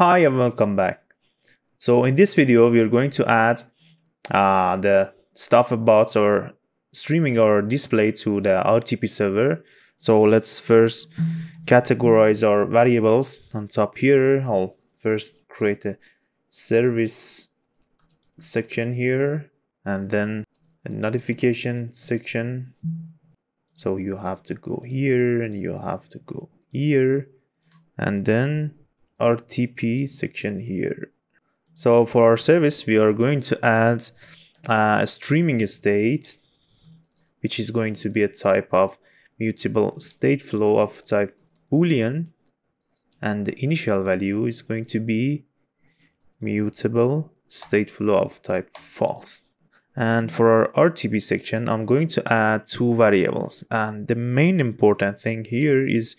Hi and welcome back. So in this video, we are going to add uh, the stuff about our streaming or display to the RTP server. So let's first categorize our variables on top here. I'll first create a service section here and then a notification section. So you have to go here and you have to go here and then RTP section here. So for our service, we are going to add a streaming state, which is going to be a type of mutable state flow of type boolean and the initial value is going to be mutable state flow of type false and for our RTP section I'm going to add two variables and the main important thing here is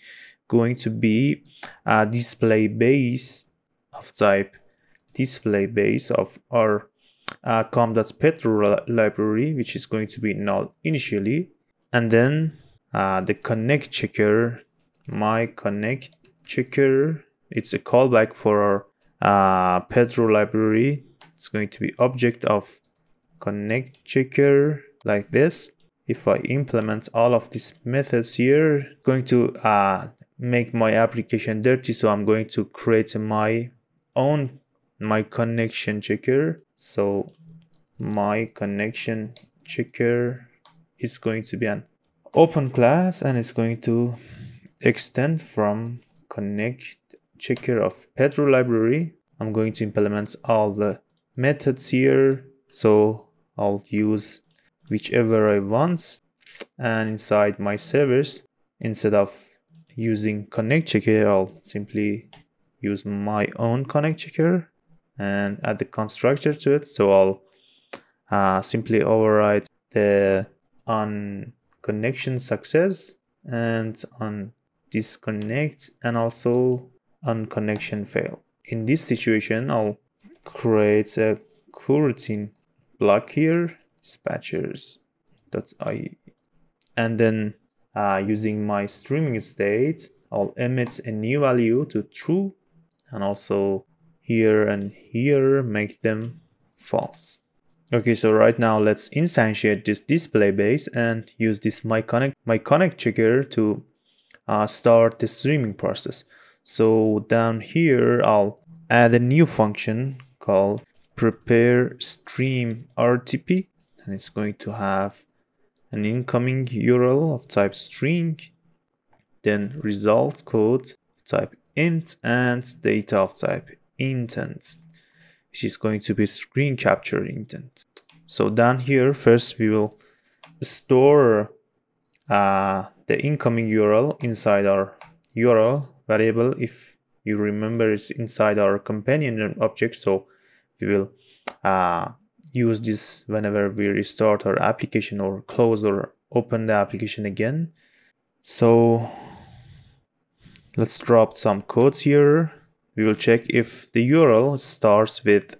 going to be a display base of type display base of our uh, com.pedro library which is going to be null initially. And then uh, the connect checker my connect checker it's a callback for our uh, pedro library. It's going to be object of connect checker like this. If I implement all of these methods here going to uh, make my application dirty so I'm going to create my own my connection checker. So my connection checker is going to be an open class and it's going to extend from connect checker of pedro library. I'm going to implement all the methods here. So i'll use whichever i want and inside my servers instead of using connect checker i'll simply use my own connect checker and add the constructor to it. So i'll uh, simply override the on connection success and on disconnect and also on connection fail. In this situation i'll create a coroutine block here dispatchers.io and then uh, using my streaming state, I'll emit a new value to true and also here and here make them false. Okay, so right now let's instantiate this display base and use this my connect my connect checker to uh, start the streaming process. So down here I'll add a new function called prepare stream RTP and it's going to have an incoming URL of type string, then result code of type int and data of type intent, which is going to be screen capture intent. So down here, first we will store uh, the incoming URL inside our URL variable. If you remember, it's inside our companion object. So we will uh, use this whenever we restart our application or close or open the application again. So let's drop some codes here. We will check if the URL starts with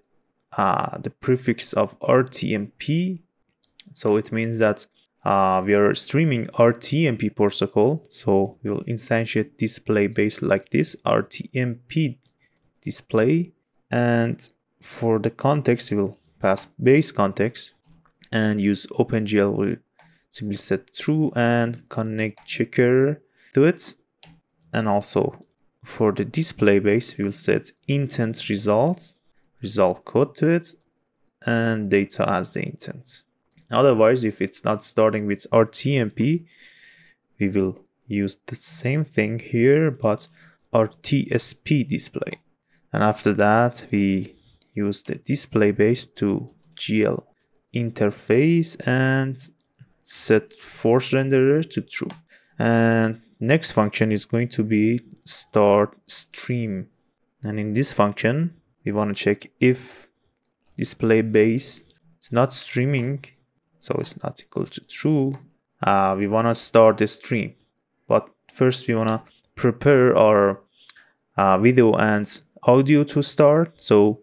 uh, the prefix of RTMP. So it means that uh, we are streaming RTMP protocol. So we will instantiate display base like this, RTMP display. And for the context, we will pass base context and use OpenGL will simply set true and connect checker to it. And also for the display base, we will set intent results, result code to it, and data as the intent. Otherwise, if it's not starting with RTMP, we will use the same thing here, but RTSP display. And after that, we use the display base to GL interface and set force renderer to true. And next function is going to be start stream. And in this function, we want to check if display base is not streaming, so it's not equal to true. Uh, we want to start the stream. But first we want to prepare our uh, video and audio to start. So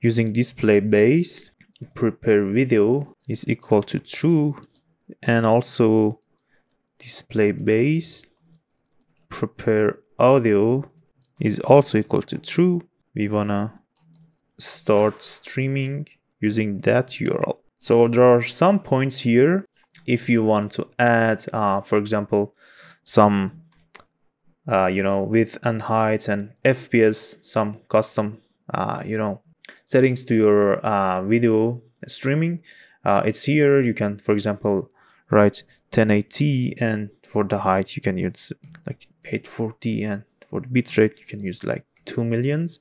using display base prepare video is equal to true and also display base prepare audio is also equal to true we wanna start streaming using that URL. So there are some points here if you want to add, uh, for example, some, uh, you know, width and height and FPS, some custom, uh, you know, settings to your uh, video streaming. Uh, it's here. You can, for example, write 1080 and for the height you can use like 840 and for the bitrate you can use like 2 millions.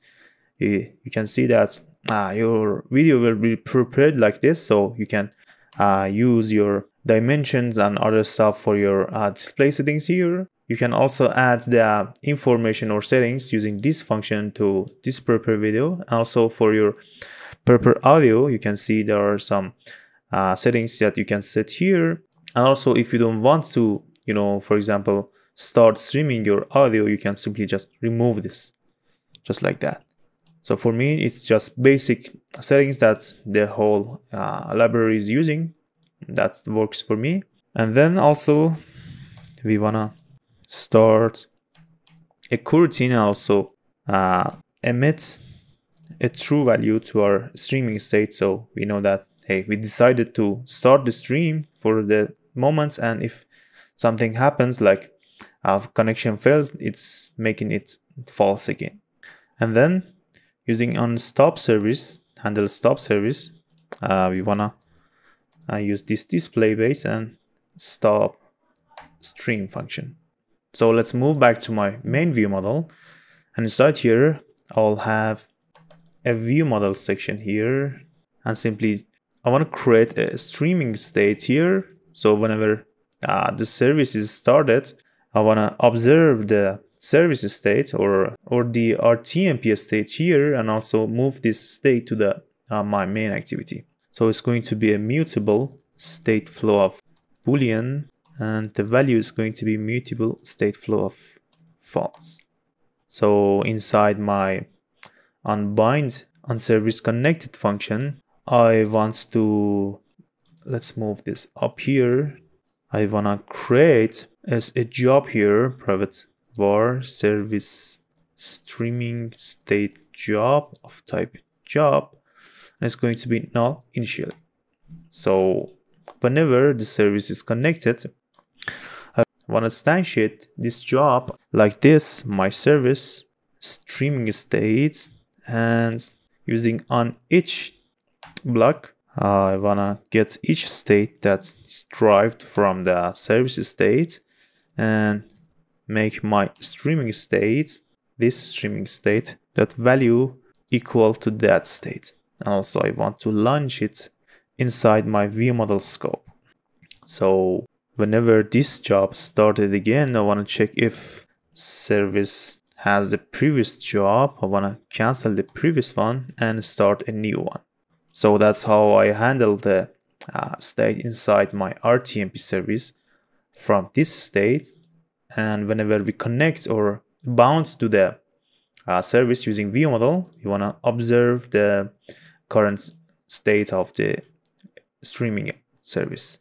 You, you can see that uh, your video will be prepared like this so you can uh, use your dimensions and other stuff for your uh, display settings here. You can also add the information or settings using this function to this prepare video. Also for your prepare audio, you can see there are some uh, settings that you can set here. And also if you don't want to, you know, for example, start streaming your audio, you can simply just remove this, just like that. So for me, it's just basic settings that the whole uh, library is using that works for me. And then also we wanna start a coroutine also uh, emits a true value to our streaming state. So we know that hey we decided to start the stream for the moment. And if something happens like our connection fails it's making it false again. And then using on stop service handle stop service uh, we wanna I use this display base and stop stream function. So let's move back to my main view model and inside here I'll have a view model section here and simply I want to create a streaming state here so whenever uh, the service is started I want to observe the service state or or the RTMP state here and also move this state to the uh, my main activity. So it's going to be a mutable state flow of boolean and the value is going to be mutable state flow of false. So inside my unbind unservice connected function, I want to, let's move this up here. I want to create as a job here, private var service streaming state job of type job and it's going to be null initially. So whenever the service is connected, I want to instantiate this job like this, my service streaming state and using on each block, I want to get each state that is derived from the service state and make my streaming state, this streaming state, that value equal to that state and also I want to launch it inside my ViewModel scope. So whenever this job started again, I want to check if service has the previous job. I want to cancel the previous one and start a new one. So that's how I handle the uh, state inside my RTMP service from this state. And whenever we connect or bounce to the uh, service using ViewModel, you want to observe the current state of the streaming service.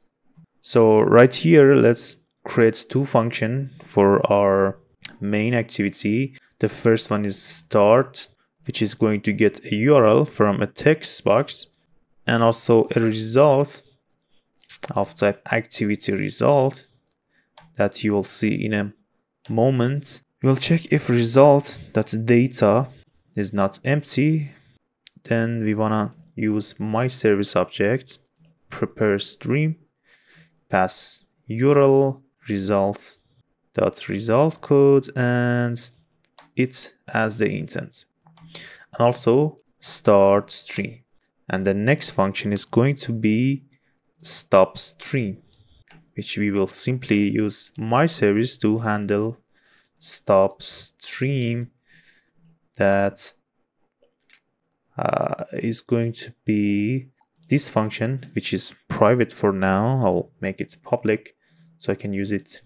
So right here, let's create two function for our main activity. The first one is start, which is going to get a URL from a text box and also a result of type activity result that you will see in a moment. We'll check if result that data is not empty then we wanna use my service object prepare stream pass url results dot result code and it as the intent. And also start stream. And the next function is going to be stop stream which we will simply use my service to handle stop stream that uh, is going to be this function, which is private for now. I'll make it public so I can use it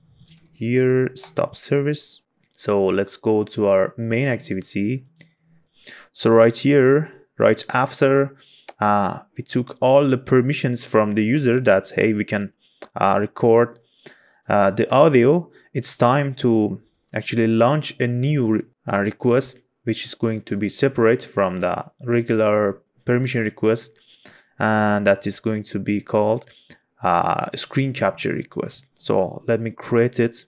here, stop service. So let's go to our main activity. So right here, right after uh, we took all the permissions from the user that, hey, we can uh, record uh, the audio, it's time to actually launch a new uh, request which is going to be separate from the regular permission request and that is going to be called uh, screen capture request. So let me create it.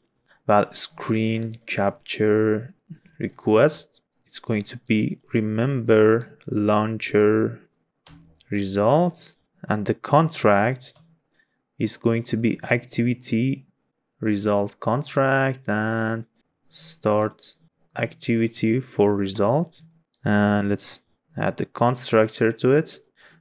Well, screen capture request. It's going to be remember launcher results and the contract is going to be activity result contract and start activity for result and let's add the constructor to it.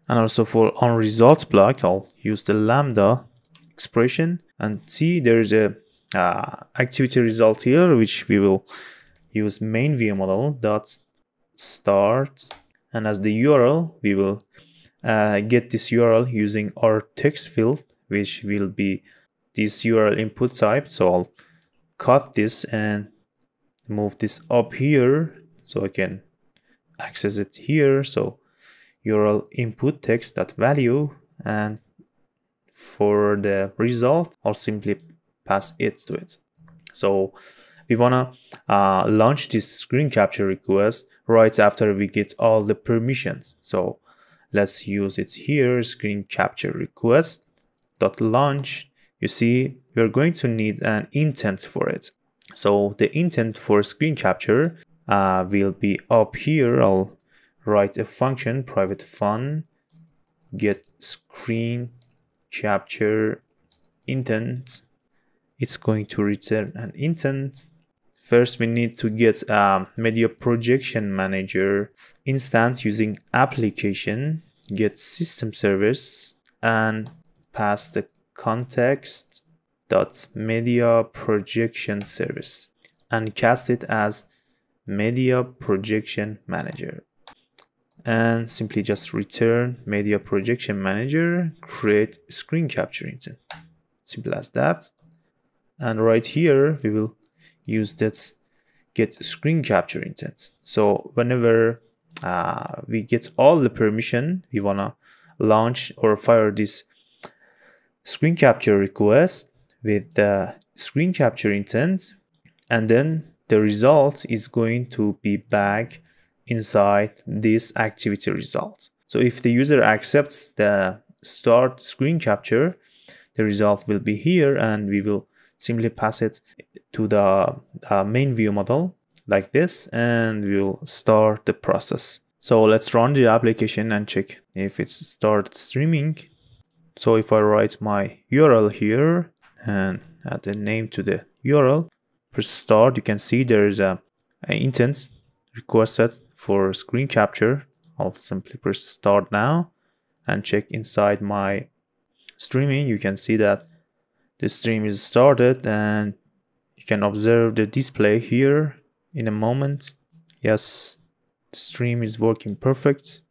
And also for on results block I'll use the lambda expression. And see there's a uh, activity result here which we will use main view model dot start. And as the URL we will uh, get this URL using our text field which will be this URL input type. So I'll cut this and move this up here so I can access it here. So URL input text that value and for the result I'll simply pass it to it. So we wanna uh, launch this screen capture request right after we get all the permissions. So let's use it here screen capture request dot launch. You see we're going to need an intent for it so the intent for screen capture uh, will be up here. I'll write a function private fun get screen capture intent. It's going to return an intent. First we need to get a media projection manager instance using application get system service and pass the context dot media projection service and cast it as media projection manager. And simply just return media projection manager create screen capture intent simple as that. And right here we will use that get screen capture intent so whenever uh, we get all the permission we wanna launch or fire this screen capture request with the screen capture intent and then the result is going to be back inside this activity result. So if the user accepts the start screen capture, the result will be here and we will simply pass it to the uh, main view model like this and we'll start the process. So let's run the application and check if it starts streaming. So if I write my URL here and add the name to the URL, press start, you can see there's a, a intent requested for screen capture. I'll simply press start now and check inside my streaming. You can see that the stream is started and you can observe the display here in a moment. Yes, the stream is working perfect,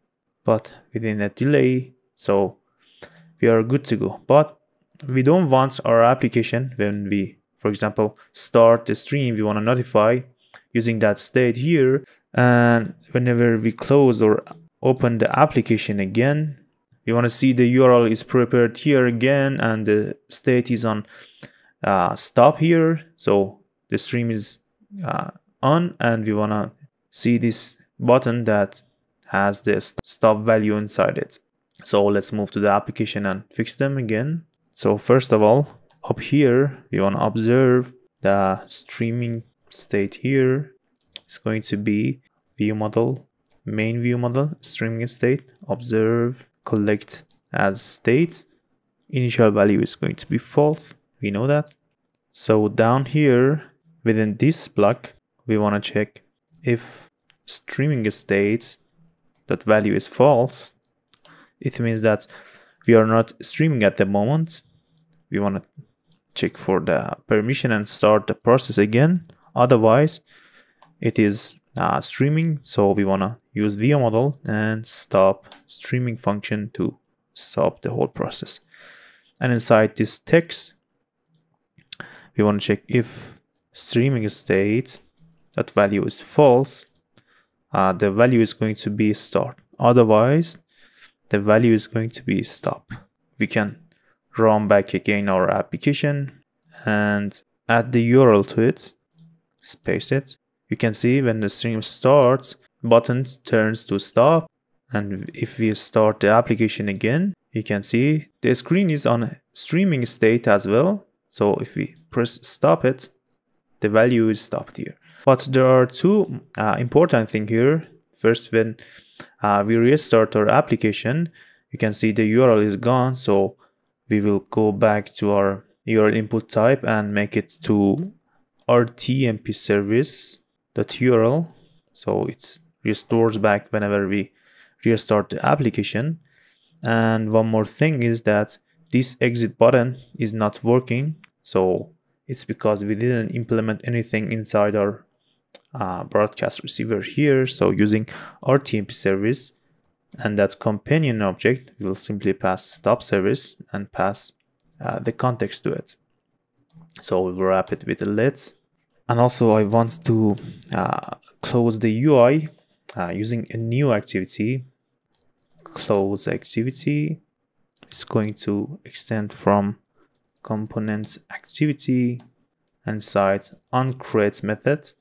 but within a delay. So we are good to go. But we don't want our application when we, for example, start the stream, we want to notify using that state here. And whenever we close or open the application again we want to see the url is prepared here again and the state is on uh, stop here. So the stream is uh, on and we want to see this button that has the stop value inside it. So let's move to the application and fix them again so first of all up here we want to observe the streaming state here is going to be view model, main view model, streaming state, observe, collect as state. Initial value is going to be false. We know that. So down here within this block, we want to check if streaming state that value is false. It means that we are not streaming at the moment. We want to check for the permission and start the process again. Otherwise, it is uh, streaming. So we want to use view model and stop streaming function to stop the whole process. And inside this text, we want to check if streaming state that value is false, uh, the value is going to be start. Otherwise, the value is going to be stop. We can run back again our application and add the URL to it, space it, you can see when the stream starts, button turns to stop. And if we start the application again, you can see the screen is on streaming state as well. So if we press stop it, the value is stopped here. But there are two uh, important thing here. First, when uh, we restart our application, you can see the URL is gone. So we will go back to our URL input type and make it to RTMP service dot URL. So it restores back whenever we restart the application. And one more thing is that this exit button is not working. So it's because we didn't implement anything inside our uh, broadcast receiver here. So using RTMP service and that companion object, we'll simply pass stop service and pass uh, the context to it. So we'll wrap it with a let. And also I want to uh, close the UI uh, using a new activity. Close activity. is going to extend from components activity and site onCreate method.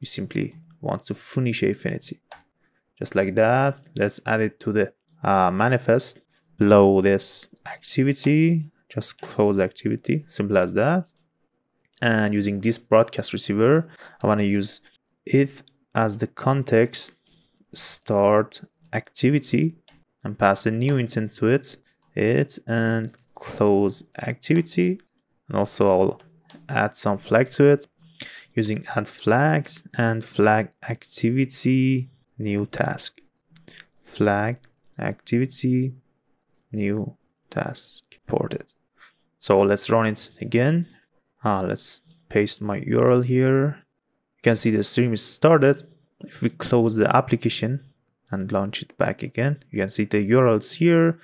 We simply want to finish Affinity. Just like that. Let's add it to the uh, manifest below this activity. Just close the activity. Simple as that and using this broadcast receiver, I want to use it as the context start activity and pass a new intent to it, it and close activity. And also I'll add some flag to it using add flags and flag activity new task flag activity new task ported so let's run it again uh, let's paste my URL here. You can see the stream is started. If we close the application and launch it back again, you can see the urls here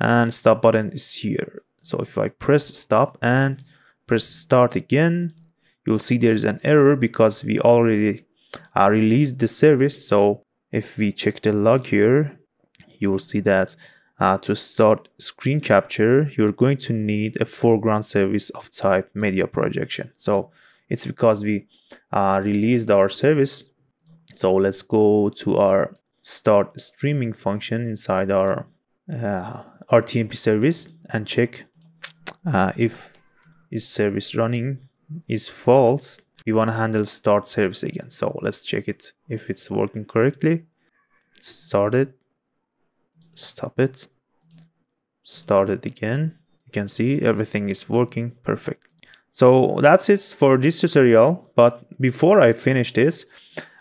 and stop button is here. So if I press stop and press start again, you'll see there's an error because we already uh, released the service. So if we check the log here, you will see that uh, to start screen capture, you're going to need a foreground service of type media projection. So it's because we uh, released our service. So let's go to our start streaming function inside our uh, RTMP service and check uh, if is service running is false. We want to handle start service again. So let's check it. If it's working correctly. Start it. Stop it. Start it again. You can see everything is working perfect. So that's it for this tutorial but before i finish this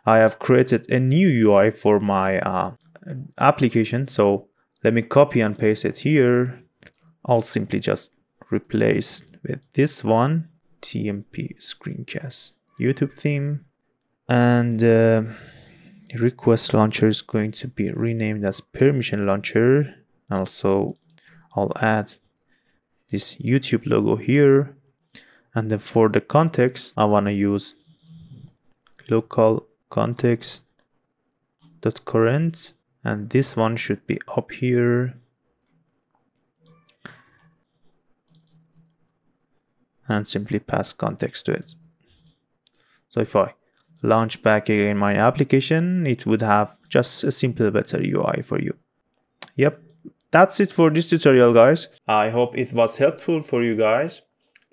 i have created a new ui for my uh, application. So let me copy and paste it here. I'll simply just replace with this one tmp screencast youtube theme. And uh, request launcher is going to be renamed as permission launcher. Also I'll add this YouTube logo here. And then for the context I want to use local context dot current. And this one should be up here and simply pass context to it so if I launch back again my application, it would have just a simple better UI for you. Yep, that's it for this tutorial guys. I hope it was helpful for you guys.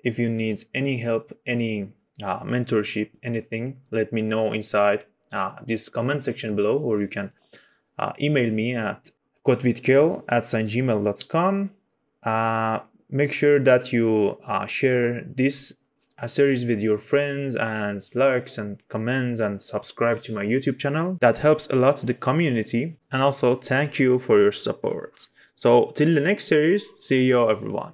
If you need any help, any uh, mentorship, anything, let me know inside uh, this comment section below or you can uh, email me at codewithkael at gmail.com. Make sure that you uh, share this series with your friends and likes and comments and subscribe to my YouTube channel. That helps a lot the community and also thank you for your support. So till the next series, see you everyone.